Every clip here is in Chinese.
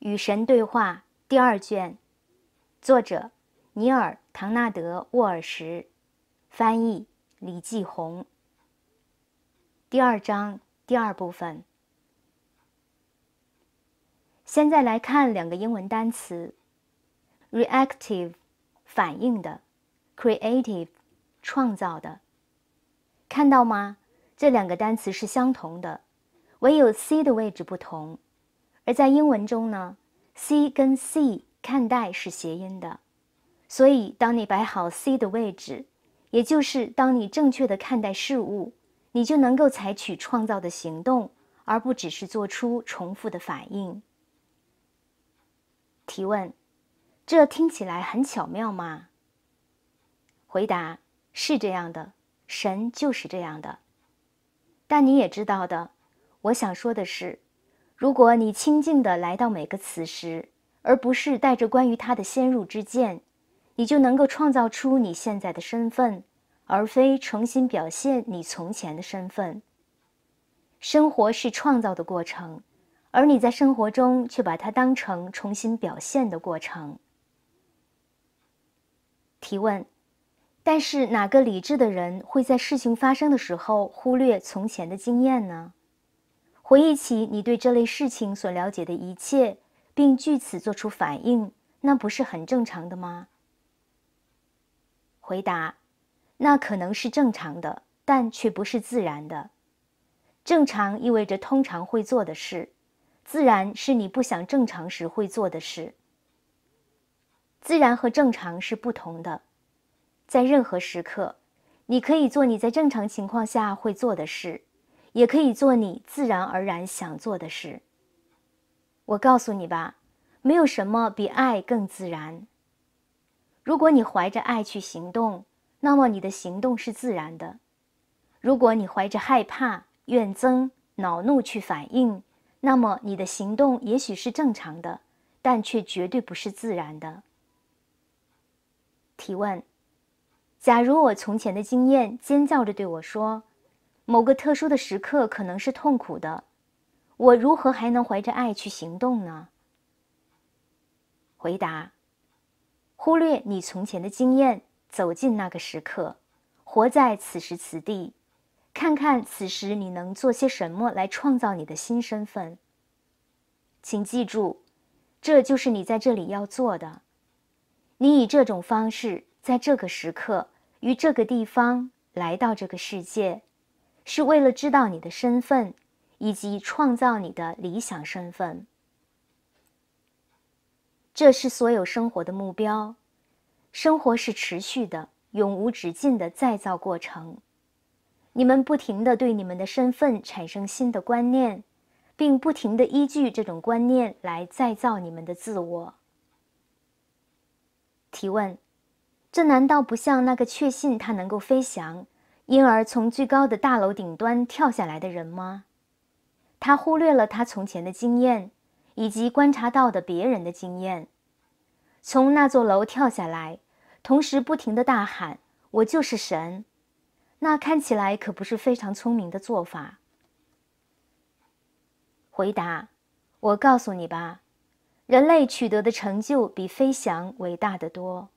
与神对话第二卷，作者尼尔·唐纳德·沃尔什，翻译李继红。第二章第二部分。现在来看两个英文单词：reactive，反应的；creative，创造的。看到吗？这两个单词是相同的，唯有 c 的位置不同。而在英文中呢，c 跟 C 看待是谐音的，所以当你摆好 c 的位置，也就是当你正确的看待事物，你就能够采取创造的行动，而不只是做出重复的反应。提问：这听起来很巧妙吗？回答：是这样的，神就是这样的。但你也知道的，我想说的是，如果你清静地来到每个此时，而不是带着关于它的先入之见，你就能够创造出你现在的身份，而非重新表现你从前的身份。生活是创造的过程。而你在生活中却把它当成重新表现的过程。提问：但是哪个理智的人会在事情发生的时候忽略从前的经验呢？回忆起你对这类事情所了解的一切，并据此做出反应，那不是很正常的吗？回答：那可能是正常的，但却不是自然的。正常意味着通常会做的事。自然是你不想正常时会做的事。自然和正常是不同的，在任何时刻，你可以做你在正常情况下会做的事，也可以做你自然而然想做的事。我告诉你吧，没有什么比爱更自然。如果你怀着爱去行动，那么你的行动是自然的；如果你怀着害怕、怨憎、恼怒去反应，那么你的行动也许是正常的，但却绝对不是自然的。提问：假如我从前的经验尖叫着对我说，某个特殊的时刻可能是痛苦的，我如何还能怀着爱去行动呢？回答：忽略你从前的经验，走进那个时刻，活在此时此地。看看此时你能做些什么来创造你的新身份。请记住，这就是你在这里要做的。你以这种方式在这个时刻与这个地方来到这个世界，是为了知道你的身份以及创造你的理想身份。这是所有生活的目标。生活是持续的、永无止境的再造过程。你们不停地对你们的身份产生新的观念，并不停地依据这种观念来再造你们的自我。提问：这难道不像那个确信他能够飞翔，因而从最高的大楼顶端跳下来的人吗？他忽略了他从前的经验，以及观察到的别人的经验，从那座楼跳下来，同时不停地大喊：“我就是神。”那看起来可不是非常聪明的做法。回答：我告诉你吧，人类取得的成就比飞翔伟大的多。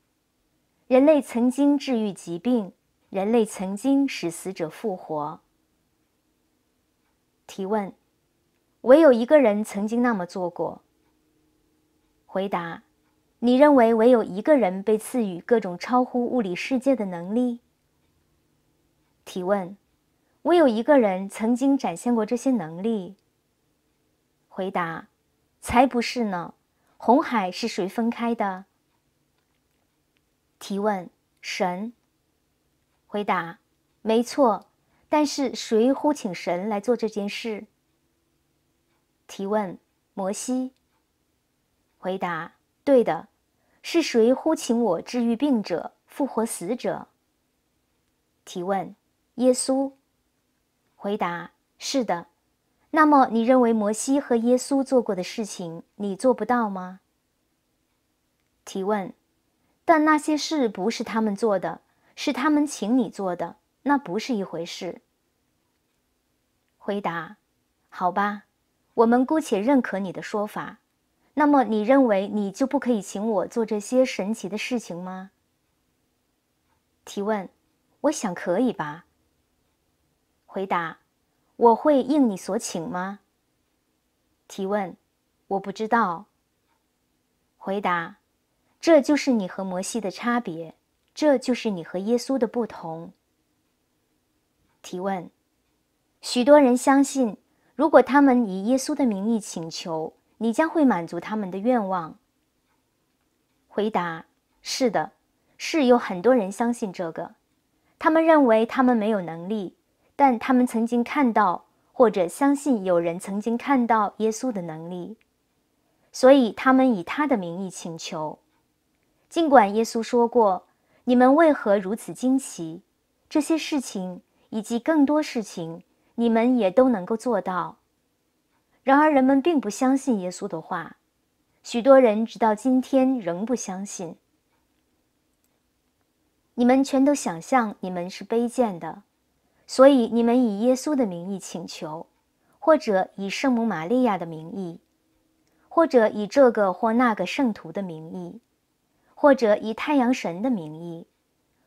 人类曾经治愈疾病，人类曾经使死者复活。提问：唯有一个人曾经那么做过。回答：你认为唯有一个人被赐予各种超乎物理世界的能力？提问：唯有一个人曾经展现过这些能力。回答：才不是呢。红海是谁分开的？提问：神。回答：没错。但是谁呼请神来做这件事？提问：摩西。回答：对的。是谁呼请我治愈病者、复活死者？提问。耶稣回答：“是的。”那么，你认为摩西和耶稣做过的事情，你做不到吗？提问：但那些事不是他们做的，是他们请你做的，那不是一回事。回答：好吧，我们姑且认可你的说法。那么你认为你就不可以请我做这些神奇的事情吗？提问：我想可以吧。回答：我会应你所请吗？提问：我不知道。回答：这就是你和摩西的差别，这就是你和耶稣的不同。提问：许多人相信，如果他们以耶稣的名义请求，你将会满足他们的愿望。回答：是的，是有很多人相信这个。他们认为他们没有能力，但他们曾经看到或者相信有人曾经看到耶稣的能力，所以他们以他的名义请求。尽管耶稣说过：“你们为何如此惊奇？这些事情。”以及更多事情，你们也都能够做到。然而，人们并不相信耶稣的话，许多人直到今天仍不相信。你们全都想象你们是卑贱的，所以你们以耶稣的名义请求，或者以圣母玛利亚的名义，或者以这个或那个圣徒的名义，或者以太阳神的名义，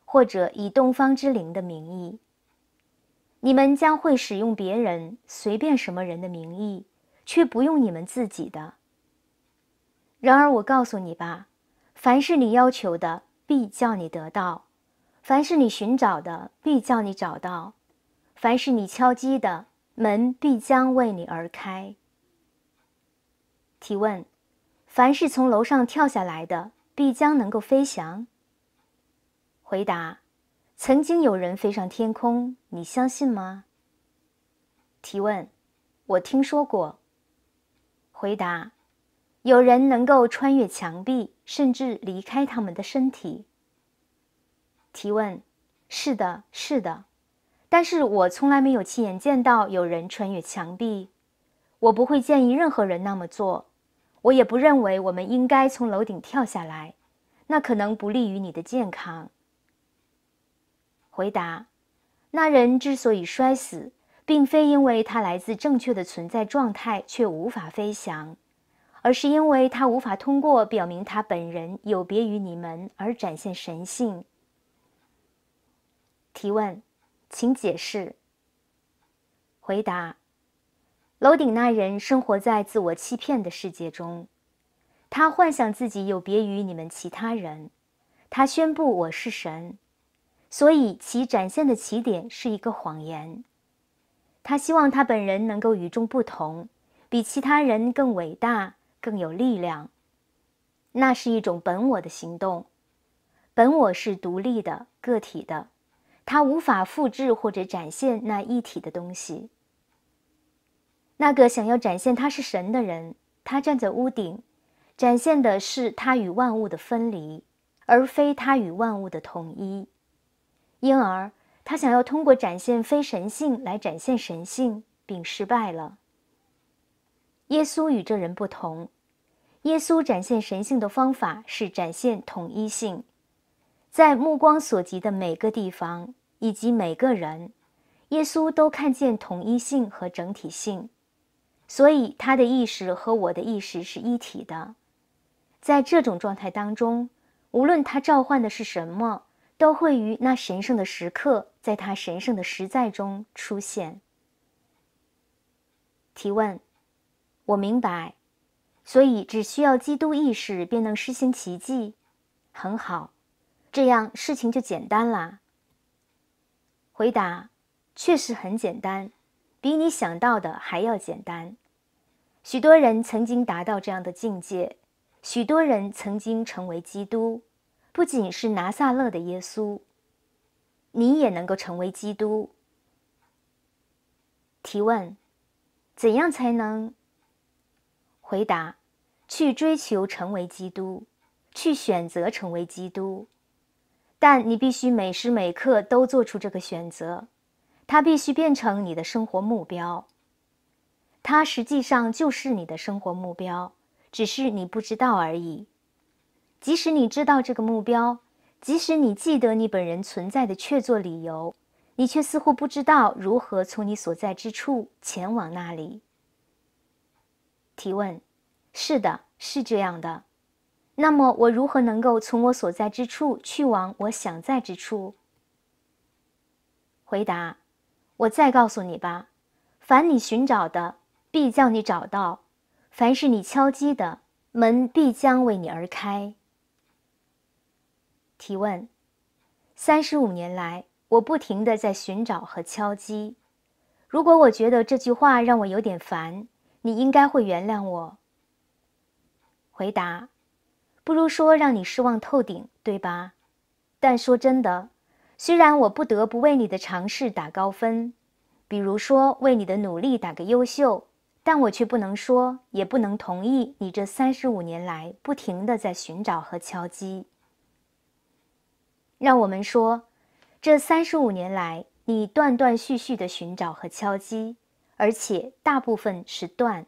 或者以东方之灵的名义。你们将会使用别人随便什么人的名义，却不用你们自己的。然而我告诉你吧，凡是你要求的，必叫你得到；凡是你寻找的，必叫你找到；凡是你敲击的，门必将为你而开。提问：凡是从楼上跳下来的，必将能够飞翔。回答。曾经有人飞上天空，你相信吗？提问：我听说过。回答：有人能够穿越墙壁，甚至离开他们的身体。提问：是的，是的，但是我从来没有亲眼见到有人穿越墙壁。我不会建议任何人那么做，我也不认为我们应该从楼顶跳下来，那可能不利于你的健康。回答：那人之所以摔死，并非因为他来自正确的存在状态却无法飞翔，而是因为他无法通过表明他本人有别于你们而展现神性。提问，请解释。回答：楼顶那人生活在自我欺骗的世界中，他幻想自己有别于你们其他人，他宣布我是神。所以，其展现的起点是一个谎言。他希望他本人能够与众不同，比其他人更伟大、更有力量。那是一种本我的行动。本我是独立的、个体的，他无法复制或者展现那一体的东西。那个想要展现他是神的人，他站在屋顶，展现的是他与万物的分离，而非他与万物的统一。因而，他想要通过展现非神性来展现神性，并失败了。耶稣与这人不同，耶稣展现神性的方法是展现统一性，在目光所及的每个地方以及每个人，耶稣都看见统一性和整体性，所以他的意识和我的意识是一体的。在这种状态当中，无论他召唤的是什么。都会于那神圣的时刻，在他神圣的实在中出现。提问：我明白，所以只需要基督意识便能施行奇迹。很好，这样事情就简单啦。回答：确实很简单，比你想到的还要简单。许多人曾经达到这样的境界，许多人曾经成为基督。不仅是拿撒勒的耶稣，你也能够成为基督。提问：怎样才能？回答：去追求成为基督，去选择成为基督。但你必须每时每刻都做出这个选择，它必须变成你的生活目标。它实际上就是你的生活目标，只是你不知道而已。即使你知道这个目标，即使你记得你本人存在的确凿理由，你却似乎不知道如何从你所在之处前往那里。提问：是的，是这样的。那么我如何能够从我所在之处去往我想在之处？回答：我再告诉你吧，凡你寻找的，必叫你找到；凡是你敲击的，门必将为你而开。提问：三十五年来，我不停的在寻找和敲击。如果我觉得这句话让我有点烦，你应该会原谅我。回答。不如说让你失望透顶，对吧？但说真的，虽然我不得不为你的尝试打高分，比如说为你的努力打个优秀，但我却不能说，也不能同意你这三十五年来不停的在寻找和敲击。让我们说，这三十五年来你断断续续的寻找和敲击，而且大部分是断。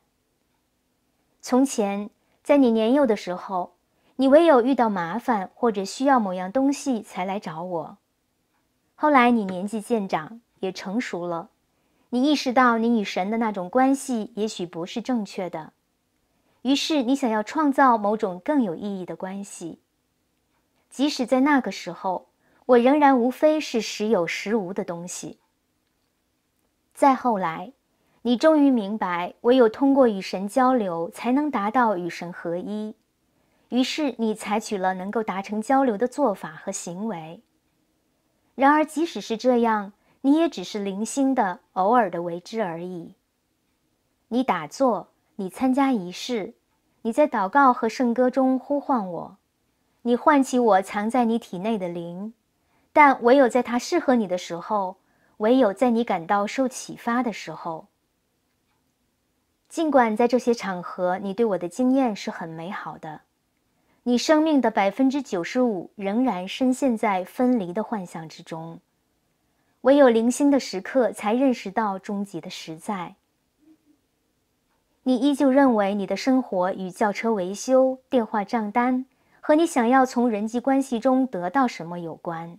从前，在你年幼的时候。你唯有遇到麻烦或者需要某样东西才来找我。后来你年纪渐长，也成熟了，你意识到你与神的那种关系也许不是正确的，于是你想要创造某种更有意义的关系。即使在那个时候，我仍然无非是时有时无的东西。再后来，你终于明白，唯有通过与神交流，才能达到与神合一。于是你采取了能够达成交流的做法和行为。然而，即使是这样，你也只是零星的、偶尔的为之而已。你打坐，你参加仪式，你在祷告和圣歌中呼唤我，你唤起我藏在你体内的灵。但唯有在它适合你的时候，唯有在你感到受启发的时候。尽管在这些场合，你对我的经验是很美好的。你生命的百分之九十五仍然深陷在分离的幻象之中，唯有零星的时刻才认识到终极的实在。你依旧认为你的生活与轿车维修、电话账单和你想要从人际关系中得到什么有关。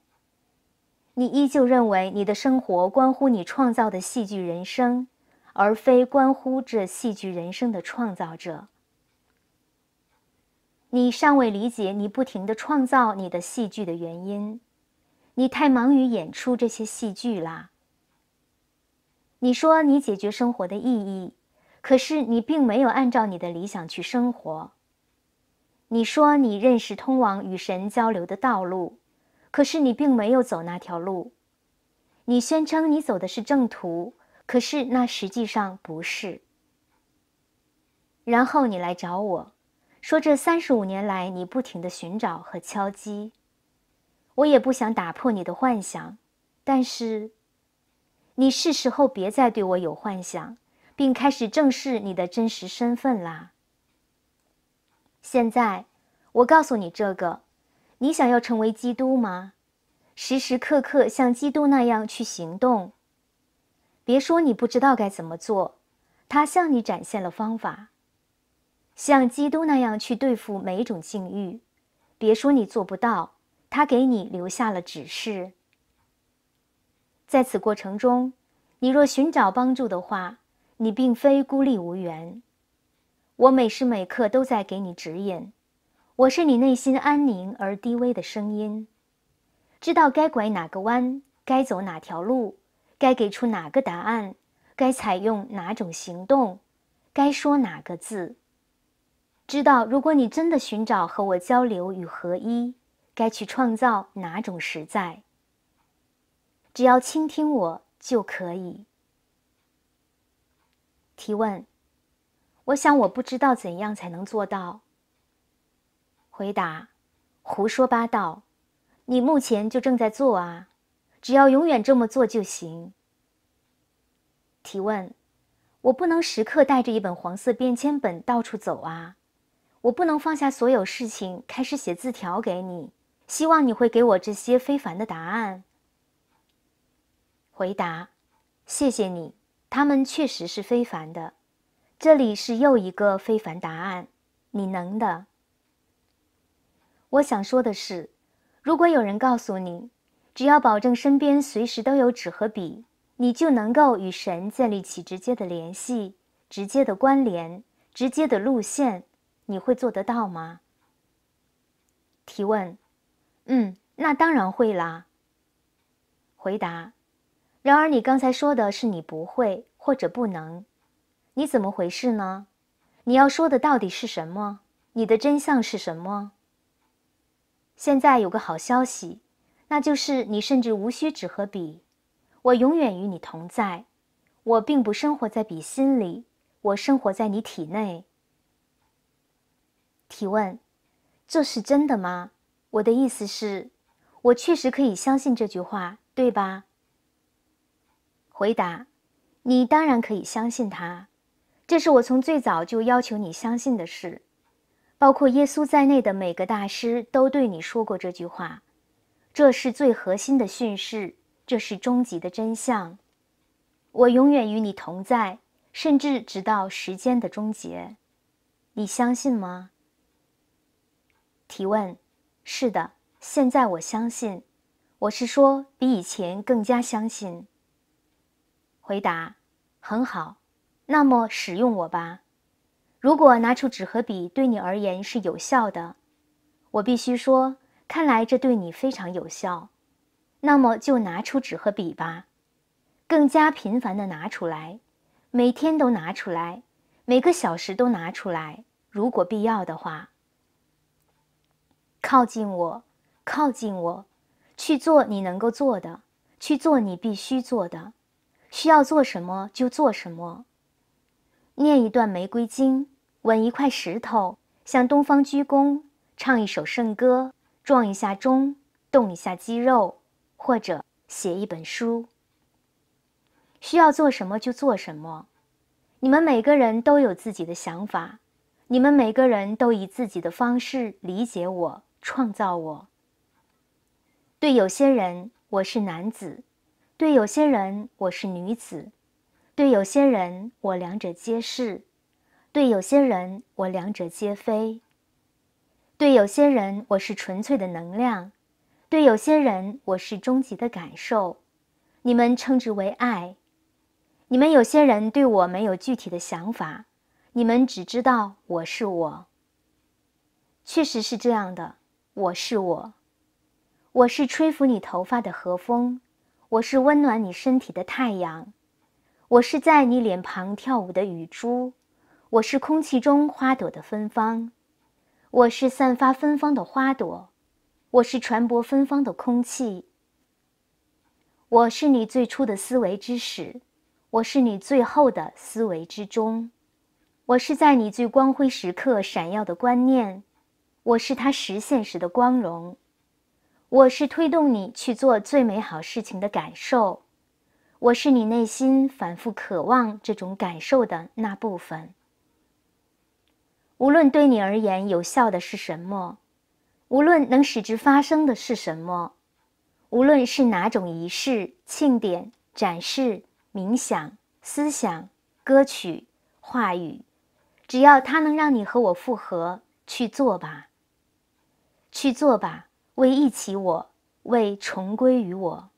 你依旧认为你的生活关乎你创造的戏剧人生，而非关乎这戏剧人生的创造者。你尚未理解你不停的创造你的戏剧的原因，你太忙于演出这些戏剧啦。你说你解决生活的意义，可是你并没有按照你的理想去生活。你说你认识通往与神交流的道路，可是你并没有走那条路。你宣称你走的是正途，可是那实际上不是。然后你来找我。说这三十五年来，你不停的寻找和敲击，我也不想打破你的幻想，但是，你是时候别再对我有幻想，并开始正视你的真实身份啦。现在，我告诉你这个，你想要成为基督吗？时时刻刻像基督那样去行动。别说你不知道该怎么做，他向你展现了方法。像基督那样去对付每一种境遇，别说你做不到，他给你留下了指示。在此过程中，你若寻找帮助的话，你并非孤立无援。我每时每刻都在给你指引，我是你内心安宁而低微的声音，知道该拐哪个弯，该走哪条路，该给出哪个答案，该采用哪种行动，该说哪个字。知道，如果你真的寻找和我交流与合一，该去创造哪种实在？只要倾听我就可以。提问：我想我不知道怎样才能做到。回答：胡说八道！你目前就正在做啊，只要永远这么做就行。提问：我不能时刻带着一本黄色便签本到处走啊。我不能放下所有事情，开始写字条给你，希望你会给我这些非凡的答案。回答：谢谢你，他们确实是非凡的。这里是又一个非凡答案，你能的。我想说的是，如果有人告诉你，只要保证身边随时都有纸和笔，你就能够与神建立起直接的联系、直接的关联、直接的路线。你会做得到吗？提问：嗯，那当然会啦。回答：然而你刚才说的是你不会或者不能，你怎么回事呢？你要说的到底是什么？你的真相是什么？现在有个好消息，那就是你甚至无需纸和笔，我永远与你同在。我并不生活在笔心里，我生活在你体内。提问：这是真的吗？我的意思是，我确实可以相信这句话，对吧？回答：你当然可以相信它，这是我从最早就要求你相信的事。包括耶稣在内的每个大师都对你说过这句话。这是最核心的训示，这是终极的真相。我永远与你同在，甚至直到时间的终结。你相信吗？提问：是的，现在我相信。我是说，比以前更加相信。回答：很好。那么使用我吧。如果拿出纸和笔对你而言是有效的，我必须说，看来这对你非常有效。那么就拿出纸和笔吧。更加频繁的拿出来，每天都拿出来，每个小时都拿出来，如果必要的话。靠近我，靠近我，去做你能够做的，去做你必须做的，需要做什么就做什么。念一段玫瑰经，吻一块石头，向东方鞠躬，唱一首圣歌，撞一下钟，动一下肌肉，或者写一本书。需要做什么就做什么，你们每个人都有自己的想法，你们每个人都以自己的方式理解我、创造我。对有些人我是男子，对有些人我是女子，对有些人我两者皆是，对有些人我两者皆非。对有些人我是纯粹的能量，对有些人我是终极的感受，你们称之为爱。你们有些人对我没有具体的想法，你们只知道我是我。确实是这样的，我是我，我是吹拂你头发的和风，我是温暖你身体的太阳，我是在你脸庞跳舞的雨珠，我是空气中花朵的芬芳，我是散发芬芳的花朵，我是传播芬芳的空气，我是你最初的思维之始。我是你最后的思维之中，我是在你最光辉时刻闪耀的观念，我是它实现时的光荣，我是推动你去做最美好事情的感受，我是你内心反复渴望这种感受的那部分。无论对你而言有效的是什么，无论能使之发生的是什么，无论是哪种仪式、庆典、展示。冥想、思想、歌曲、话语，只要它能让你和我复合，去做吧，去做吧，为忆起我，为重归于我。